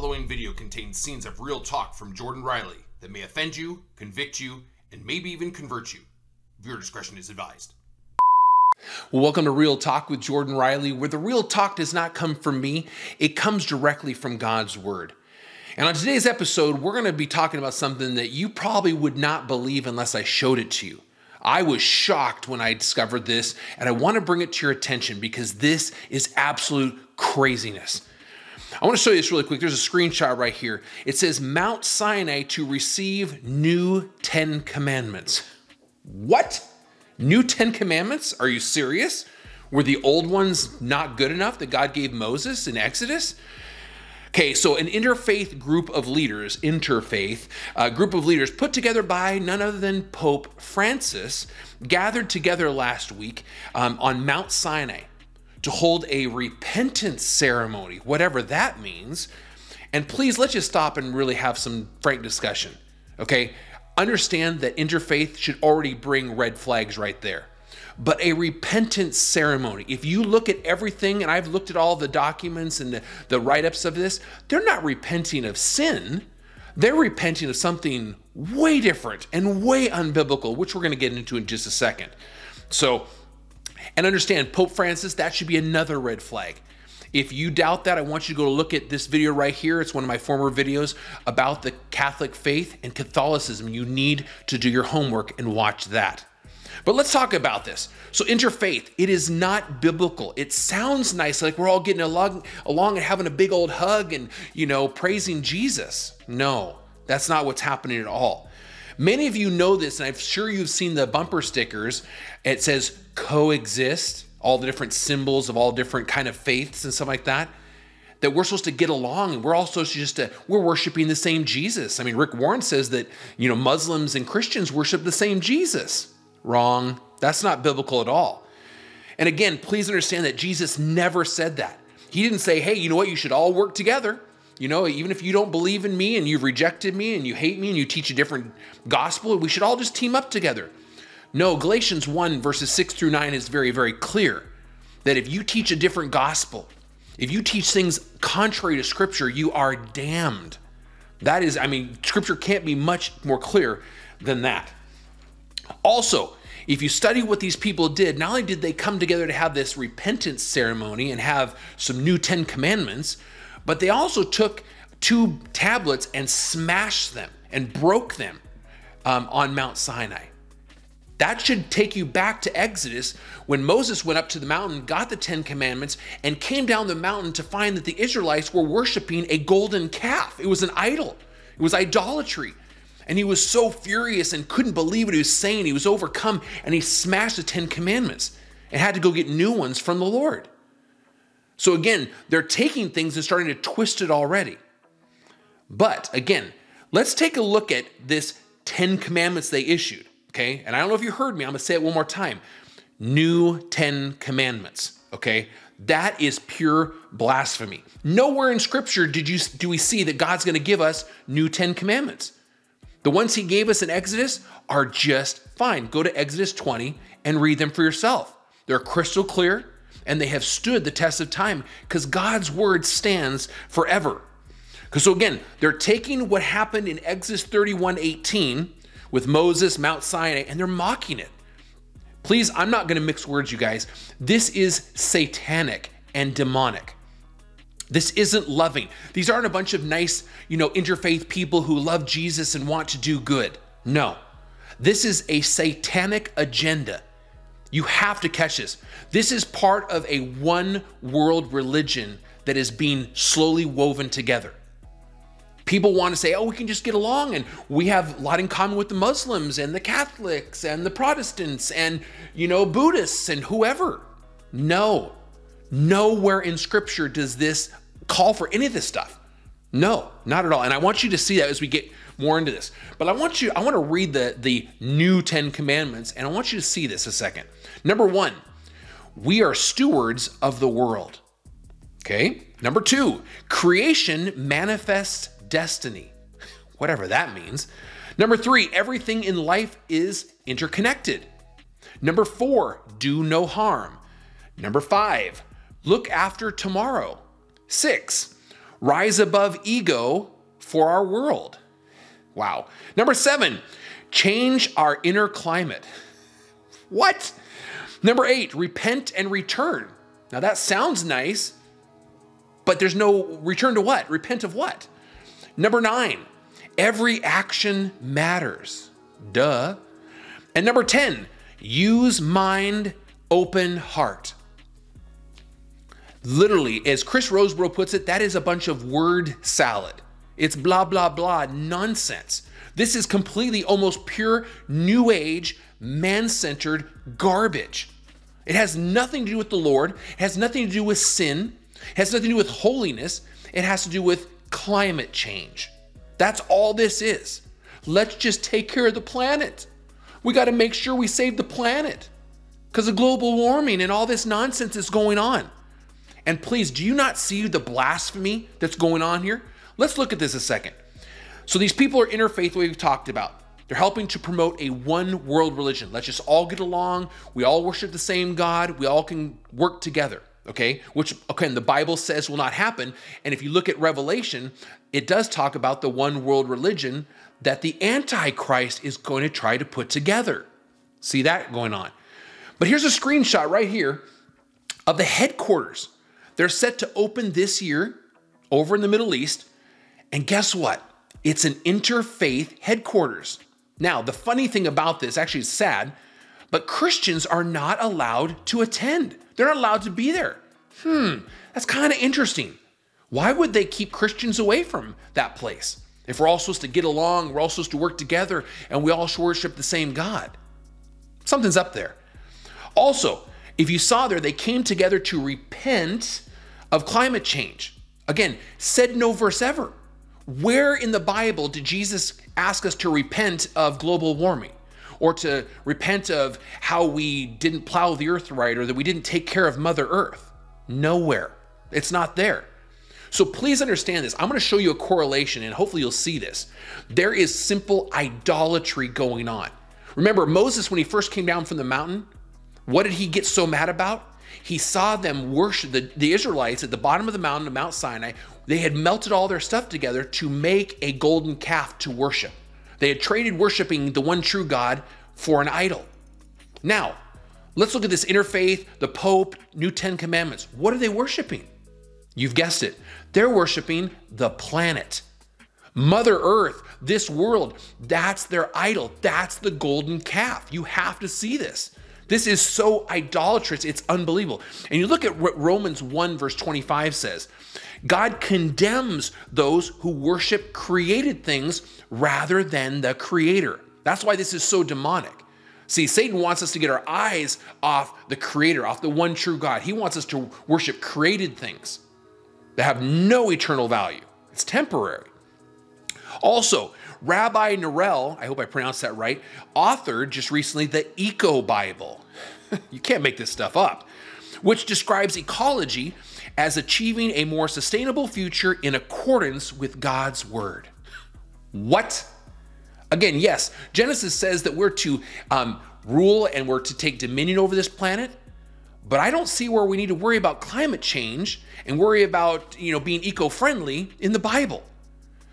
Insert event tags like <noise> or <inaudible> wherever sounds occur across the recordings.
following video contains scenes of real talk from Jordan Riley that may offend you, convict you, and maybe even convert you. Viewer discretion is advised. Well, welcome to Real Talk with Jordan Riley, where the real talk does not come from me, it comes directly from God's Word. And on today's episode, we're going to be talking about something that you probably would not believe unless I showed it to you. I was shocked when I discovered this, and I want to bring it to your attention because this is absolute craziness. I want to show you this really quick. There's a screenshot right here. It says Mount Sinai to receive new 10 commandments. What? New 10 commandments? Are you serious? Were the old ones not good enough that God gave Moses in Exodus? Okay, so an interfaith group of leaders, interfaith, a group of leaders put together by none other than Pope Francis, gathered together last week um, on Mount Sinai to hold a repentance ceremony, whatever that means. And please, let's just stop and really have some frank discussion. Okay? Understand that interfaith should already bring red flags right there. But a repentance ceremony, if you look at everything, and I've looked at all the documents and the, the write ups of this, they're not repenting of sin. They're repenting of something way different and way unbiblical, which we're going to get into in just a second. So, and understand, Pope Francis, that should be another red flag. If you doubt that, I want you to go look at this video right here. It's one of my former videos about the Catholic faith and Catholicism. You need to do your homework and watch that. But let's talk about this. So, interfaith, it is not biblical. It sounds nice, like we're all getting along, along and having a big old hug and, you know, praising Jesus. No, that's not what's happening at all. Many of you know this, and I'm sure you've seen the bumper stickers. It says coexist, all the different symbols of all different kind of faiths and stuff like that. That we're supposed to get along, and we're also just to, we're worshiping the same Jesus. I mean, Rick Warren says that you know Muslims and Christians worship the same Jesus. Wrong. That's not biblical at all. And again, please understand that Jesus never said that. He didn't say, "Hey, you know what? You should all work together." You know, even if you don't believe in me and you've rejected me and you hate me and you teach a different gospel, we should all just team up together. No, Galatians 1, verses 6 through 9 is very, very clear that if you teach a different gospel, if you teach things contrary to Scripture, you are damned. That is, I mean, Scripture can't be much more clear than that. Also, if you study what these people did, not only did they come together to have this repentance ceremony and have some new Ten Commandments, but they also took two tablets and smashed them and broke them um, on Mount Sinai. That should take you back to Exodus when Moses went up to the mountain, got the Ten Commandments, and came down the mountain to find that the Israelites were worshiping a golden calf. It was an idol, it was idolatry. And he was so furious and couldn't believe what he was saying. He was overcome and he smashed the Ten Commandments and had to go get new ones from the Lord. So again, they're taking things and starting to twist it already. But again, let's take a look at this 10 commandments they issued, okay? And I don't know if you heard me, I'm gonna say it one more time. New 10 commandments, okay? That is pure blasphemy. Nowhere in scripture did you do we see that God's gonna give us new 10 commandments. The ones he gave us in Exodus are just fine. Go to Exodus 20 and read them for yourself. They're crystal clear and they have stood the test of time because God's word stands forever. Because so again, they're taking what happened in Exodus 31 18 with Moses, Mount Sinai, and they're mocking it. Please, I'm not going to mix words, you guys. This is satanic and demonic. This isn't loving. These aren't a bunch of nice, you know, interfaith people who love Jesus and want to do good. No. This is a satanic agenda. You have to catch this. This is part of a one world religion that is being slowly woven together. People want to say, oh, we can just get along and we have a lot in common with the Muslims and the Catholics and the Protestants and, you know, Buddhists and whoever. No, nowhere in scripture does this call for any of this stuff. No, not at all. And I want you to see that as we get more into this. But I want you, I want to read the, the new 10 commandments and I want you to see this a second. Number one, we are stewards of the world. Okay. Number two, creation manifests destiny, <laughs> whatever that means. Number three, everything in life is interconnected. Number four, do no harm. Number five, look after tomorrow. Six, rise above ego for our world. Wow. Number seven, change our inner climate. What? Number eight, repent and return. Now that sounds nice, but there's no return to what? Repent of what? Number nine, every action matters. Duh. And number 10, use mind, open heart. Literally, as Chris Rosebrough puts it, that is a bunch of word salad. It's blah, blah, blah nonsense. This is completely almost pure new age, man centered garbage. It has nothing to do with the Lord, it has nothing to do with sin, it has nothing to do with holiness, it has to do with climate change. That's all this is. Let's just take care of the planet. We got to make sure we save the planet because of global warming and all this nonsense is going on. And please, do you not see the blasphemy that's going on here? Let's look at this a second. So, these people are interfaith, we've talked about. They're helping to promote a one world religion. Let's just all get along. We all worship the same God. We all can work together, okay? Which, okay, the Bible says will not happen. And if you look at Revelation, it does talk about the one world religion that the Antichrist is going to try to put together. See that going on. But here's a screenshot right here of the headquarters. They're set to open this year over in the Middle East. And guess what? It's an interfaith headquarters. Now, the funny thing about this, actually, it's sad, but Christians are not allowed to attend. They're not allowed to be there. Hmm, that's kind of interesting. Why would they keep Christians away from that place? If we're all supposed to get along, we're all supposed to work together, and we all worship the same God. Something's up there. Also, if you saw there, they came together to repent of climate change. Again, said no verse ever. Where in the Bible did Jesus ask us to repent of global warming? Or to repent of how we didn't plow the earth right or that we didn't take care of Mother Earth? Nowhere. It's not there. So please understand this. I'm going to show you a correlation and hopefully you'll see this. There is simple idolatry going on. Remember, Moses, when he first came down from the mountain, what did he get so mad about? He saw them worship the, the Israelites at the bottom of the mountain of Mount Sinai. They had melted all their stuff together to make a golden calf to worship. They had traded worshiping the one true God for an idol. Now, let's look at this interfaith, the Pope, New Ten Commandments. What are they worshiping? You've guessed it. They're worshiping the planet. Mother Earth, this world, that's their idol. That's the golden calf. You have to see this. This is so idolatrous, it's unbelievable. And you look at what Romans 1, verse 25 says God condemns those who worship created things rather than the creator. That's why this is so demonic. See, Satan wants us to get our eyes off the creator, off the one true God. He wants us to worship created things that have no eternal value. It's temporary. Also, Rabbi Neril, I hope I pronounced that right, authored just recently the Eco Bible. <laughs> you can't make this stuff up, which describes ecology as achieving a more sustainable future in accordance with God's word. What? Again, yes, Genesis says that we're to um, rule and we're to take dominion over this planet, but I don't see where we need to worry about climate change and worry about, you know, being eco-friendly in the Bible.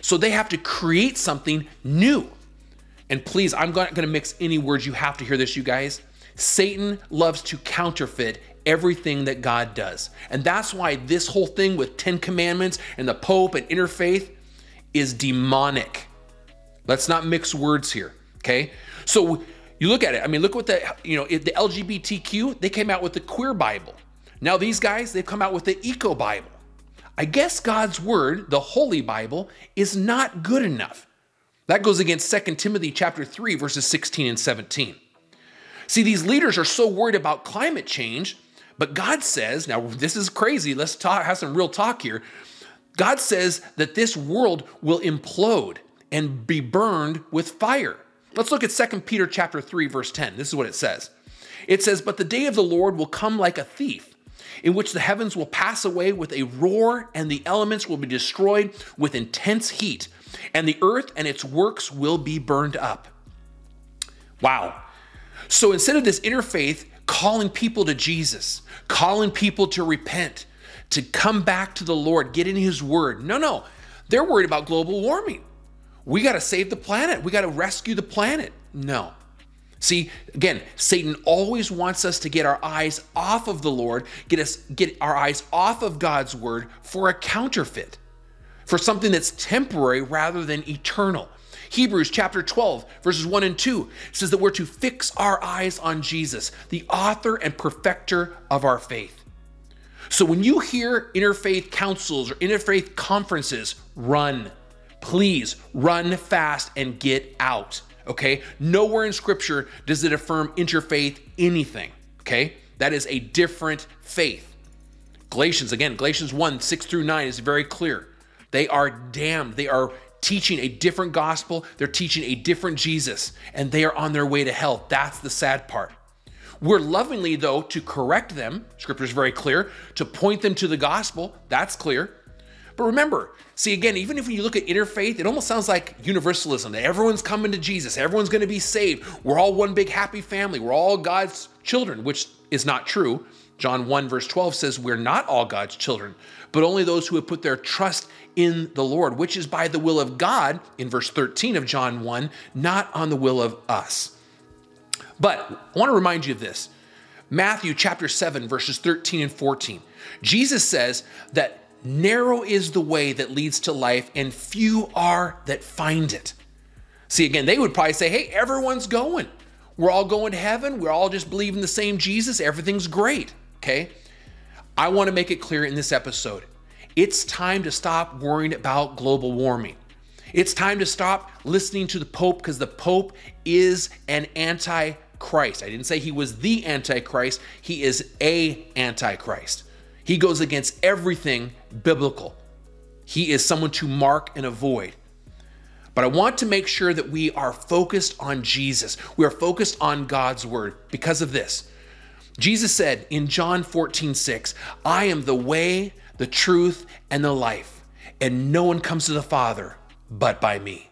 So they have to create something new. And please, I'm not going to mix any words. You have to hear this, you guys. Satan loves to counterfeit everything that God does. And that's why this whole thing with 10 commandments and the pope and interfaith is demonic. Let's not mix words here, okay? So you look at it. I mean, look what the you know the LGBTQ they came out with the queer Bible. Now these guys they've come out with the eco Bible. I guess God's word, the Holy Bible, is not good enough. That goes against 2 Timothy chapter 3 verses 16 and 17. See, these leaders are so worried about climate change, but God says, now this is crazy. Let's talk have some real talk here. God says that this world will implode and be burned with fire. Let's look at 2 Peter chapter 3 verse 10. This is what it says. It says, "But the day of the Lord will come like a thief, in which the heavens will pass away with a roar and the elements will be destroyed with intense heat, and the earth and its works will be burned up." Wow. So instead of this interfaith calling people to Jesus, calling people to repent, to come back to the Lord, get in His Word. No, no. They're worried about global warming. We got to save the planet. We got to rescue the planet. No. See, again, Satan always wants us to get our eyes off of the Lord, get us get our eyes off of God's word for a counterfeit, for something that's temporary rather than eternal. Hebrews chapter 12, verses 1 and 2 says that we're to fix our eyes on Jesus, the author and perfecter of our faith. So when you hear interfaith councils or interfaith conferences, run. Please run fast and get out. Okay? Nowhere in scripture does it affirm interfaith anything. Okay? That is a different faith. Galatians, again, Galatians 1 6 through 9 is very clear. They are damned. They are teaching a different gospel. They're teaching a different Jesus, and they are on their way to hell. That's the sad part. We're lovingly, though, to correct them. Scripture is very clear. To point them to the gospel. That's clear. But remember, see again, even if you look at interfaith, it almost sounds like universalism that everyone's coming to Jesus, everyone's going to be saved. We're all one big happy family. We're all God's children, which is not true. John 1, verse 12 says, We're not all God's children, but only those who have put their trust in the Lord, which is by the will of God, in verse 13 of John 1, not on the will of us. But I want to remind you of this Matthew chapter 7, verses 13 and 14. Jesus says that narrow is the way that leads to life, and few are that find it. See, again, they would probably say, hey, everyone's going. We're all going to heaven. We're all just believing the same Jesus. Everything's great. Okay? I want to make it clear in this episode it's time to stop worrying about global warming. It's time to stop listening to the Pope because the Pope is an antichrist. I didn't say he was the antichrist, he is a antichrist. He goes against everything biblical. He is someone to mark and avoid. But I want to make sure that we are focused on Jesus. We are focused on God's word because of this. Jesus said in John 14, 6, I am the way, the truth, and the life, and no one comes to the Father but by me.